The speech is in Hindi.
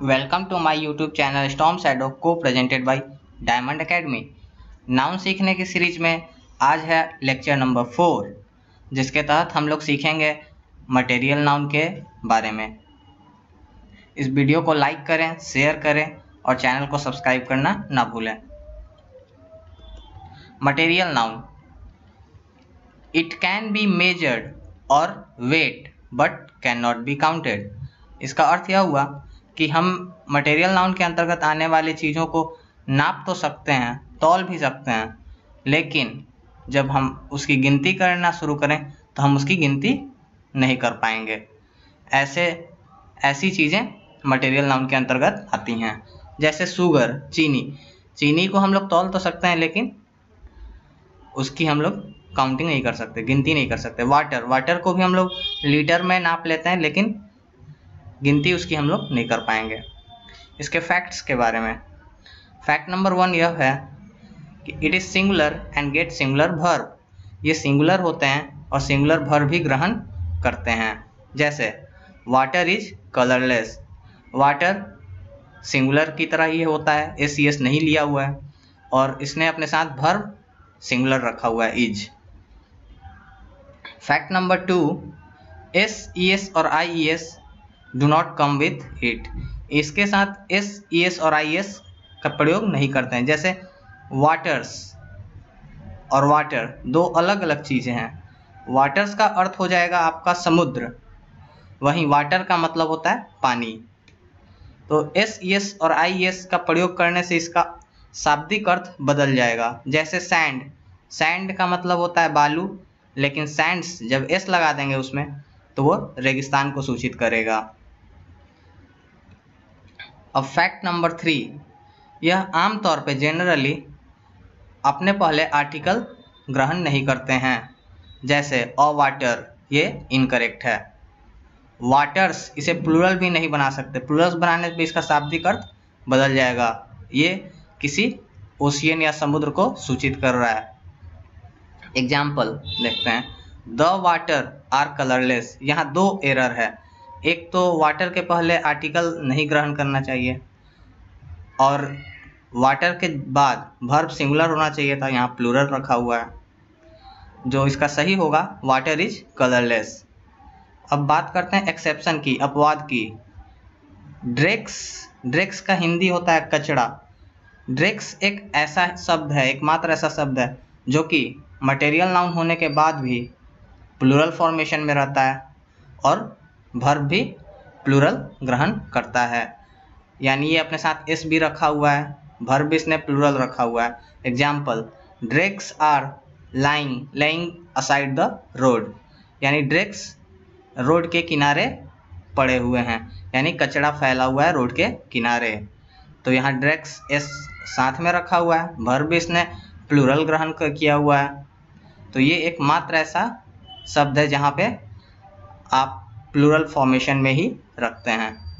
Welcome to my YouTube channel storm shadow को presented by diamond academy noun सीखने की सीरीज़ में आज है लेक्चर नंबर फोर जिसके तहत हम लोग सीखेंगे मटेरियल नाउन के बारे में। इस वीडियो को लाइक करें शेयर करें और चैनल को सब्सक्राइब करना ना भूलें। Material noun it can be measured और weight but can not be counted इसका अर्थ यह हुआ कि हम मटेरियल नाउन के अंतर्गत आने वाली चीज़ों को नाप तो सकते हैं, तौल भी सकते हैं, लेकिन जब हम उसकी गिनती करना शुरू करें तो हम उसकी गिनती नहीं कर पाएँगे। ऐसे, ऐसी चीज़ें मटेरियल नाउन के अंतर्गत आती हैं। जैसे शुगर चीनी। चीनी को हम लोग तौल तो सकते हैं, लेकिन उसकी हम लोग काउंटिंग नहीं कर सकते, गिनती नहीं कर सकते। वाटर वाटर को भी हम लोग लीटर में नाप लेते हैं, लेकिन गिनती उसकी हम लोग नहीं कर पाएँगे। इसके फैक्ट्स के बारे में। फैक्ट नंबर वन यह है कि it is singular and get singular भर ये सिंगुलर होते हैं और सिंगुलर भर भी ग्रहण करते हैं। जैसे water is colourless water singular की तरह ही होता है एस सी एस नहीं लिया हुआ है। और इसने अपने साथ भर सिंगुलर रखा हुआ है is fact number two S E S और I E S do not come with it इसके साथ एस ई एस और आई एस का प्रयोग नहीं करते हैं। जैसे वाटर्स और वाटर दो अलग अलग चीज़ें हैं। वाटर्स का अर्थ हो जाएगा आपका समुद्र। वहीं वाटर का मतलब होता है पानी। तो एस ई एस और आई एस का प्रयोग करने से इसका शाब्दिक अर्थ बदल जाएगा। जैसे सैंड सैंड का मतलब होता है बालू, लेकिन सैंड्स जब एस लगा देंगे उसमें तो वो रेगिस्तान को सूचित करेगा। अब फैक्ट नंबर थ्री यह आमतौर पर जनरली अपने पहले आर्टिकल ग्रहण नहीं करते हैं। जैसे अ वाटर ये इनकरेक्ट है। वाटर्स इसे प्लूरल भी नहीं बना सकते। प्लूरल्स बनाने भी इसका शाब्दिक अर्थ बदल जाएगा। ये किसी ओशियन या समुद्र को सूचित कर रहा है। एग्ज़ाम्पल देखते हैं। द वाटर आर कलरलेस यहाँ दो एरर है। एक तो वाटर के पहले आर्टिकल नहीं ग्रहण करना चाहिए। और वाटर के बाद भर्ब सिंगुलर होना चाहिए था, यहाँ प्लूरल रखा हुआ है। जो इसका सही होगा वाटर इज़ कलरलेस अब बात करते हैं एक्सेप्शन की, अपवाद की। ड्रेक्स ड्रेक्स का हिंदी होता है कचड़ा ड्रेक्स एक ऐसा शब्द है, एकमात्र ऐसा शब्द है, जो कि मटेरियल नाउन होने के बाद भी प्लूरल फॉर्मेशन में रहता है। और भर्ब भी प्लूरल ग्रहण करता है। यानी ये अपने साथ एस भी रखा हुआ है भर्ब भी इसने प्लूरल रखा हुआ है। Example drakes are lying lying aside the road यानी ड्रेक्स रोड के किनारे पड़े हुए हैं। यानी कचरा फैला हुआ है रोड के किनारे। तो यहाँ ड्रेक्स एस साथ में रखा हुआ है भर्ब भी इसने प्लूरल ग्रहण किया हुआ है। तो ये एक मात्र ऐसा शब्द है जहाँ पे आप प्लूरल फॉर्मेशन में ही रखते हैं।